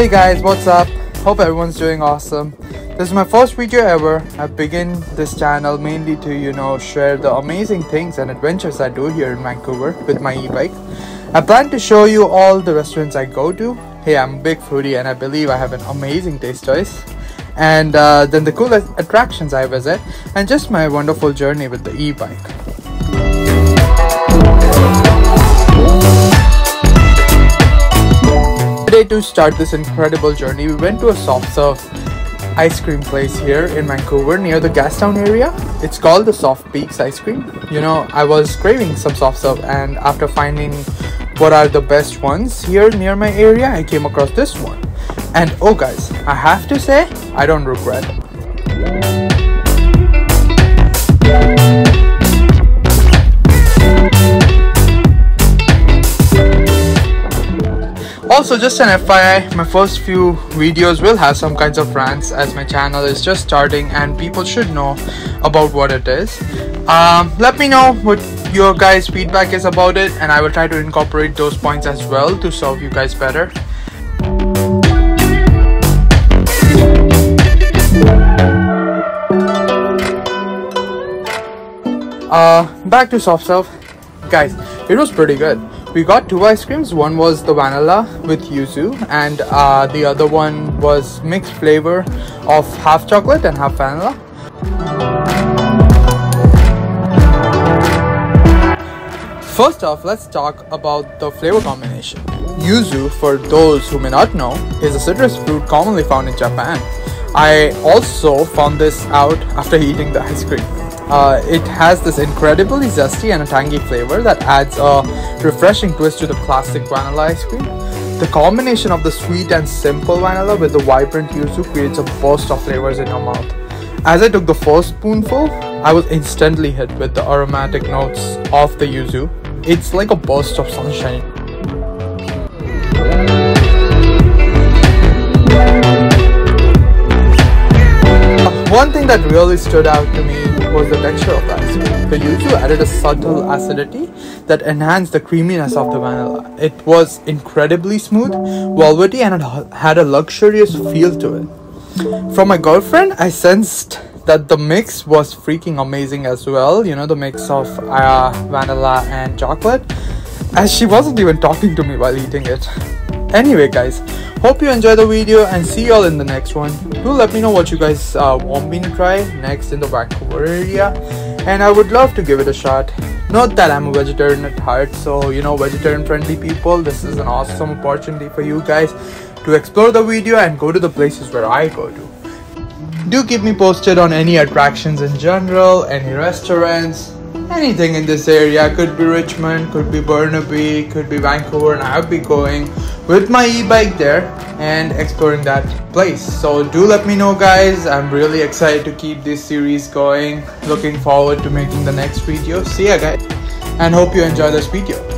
Hey guys, what's up? Hope everyone's doing awesome. This is my first video ever. I begin this channel mainly to, you know, share the amazing things and adventures I do here in Vancouver with my e-bike. I plan to show you all the restaurants I go to. Hey, I'm a big foodie and I believe I have an amazing taste choice. And uh, then the cool attractions I visit and just my wonderful journey with the e-bike. Today to start this incredible journey, we went to a soft serve ice cream place here in Vancouver near the Gastown area. It's called the Soft Peaks Ice Cream. You know, I was craving some soft serve and after finding what are the best ones here near my area, I came across this one. And oh guys, I have to say, I don't regret it. Just an FYI, my first few videos will have some kinds of rants as my channel is just starting and people should know about what it is. Um, let me know what your guys' feedback is about it, and I will try to incorporate those points as well to serve you guys better. Uh, back to soft serve. Guys, it was pretty good. We got two ice creams. One was the vanilla with yuzu, and uh, the other one was mixed flavor of half chocolate and half vanilla. First off, let's talk about the flavor combination. Yuzu, for those who may not know, is a citrus fruit commonly found in Japan. I also found this out after eating the ice cream. Uh, it has this incredibly zesty and a tangy flavor that adds a refreshing twist to the classic vanilla ice cream. The combination of the sweet and simple vanilla with the vibrant yuzu creates a burst of flavors in your mouth. As I took the first spoonful, I was instantly hit with the aromatic notes of the yuzu. It's like a burst of sunshine. One thing that really stood out to me was the texture of the ice cream. The yuzu added a subtle acidity that enhanced the creaminess of the vanilla. It was incredibly smooth, velvety, and it had a luxurious feel to it. From my girlfriend, I sensed that the mix was freaking amazing as well. You know, the mix of uh, vanilla and chocolate, as she wasn't even talking to me while eating it. Anyway, guys, hope you enjoy the video and see y'all in the next one. Do let me know what you guys uh, want me to try next in the Vancouver area, and I would love to give it a shot. Note that I'm a vegetarian at heart, so you know, vegetarian friendly people, this is an awesome opportunity for you guys to explore the video and go to the places where I go to. Do keep me posted on any attractions in general, any restaurants, anything in this area. Could be Richmond, could be Burnaby, could be Vancouver, and I'll be going with my e-bike there and exploring that place. So do let me know guys. I'm really excited to keep this series going. Looking forward to making the next video. See ya guys and hope you enjoy this video.